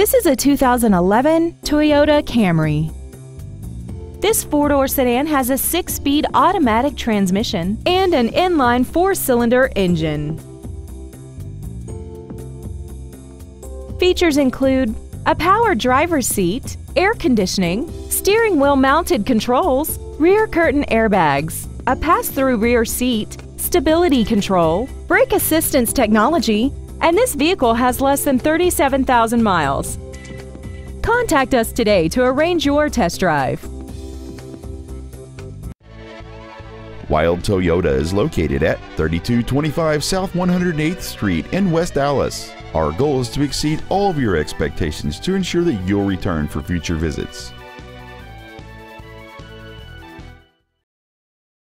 This is a 2011 Toyota Camry. This four-door sedan has a six-speed automatic transmission and an inline four-cylinder engine. Features include a power driver's seat, air conditioning, steering wheel mounted controls, rear curtain airbags, a pass-through rear seat, stability control, brake assistance technology, and this vehicle has less than 37,000 miles. Contact us today to arrange your test drive. Wilde Toyota is located at 3225 South 108th Street in West Allis. Our goal is to exceed all of your expectations to ensure that you'll return for future visits.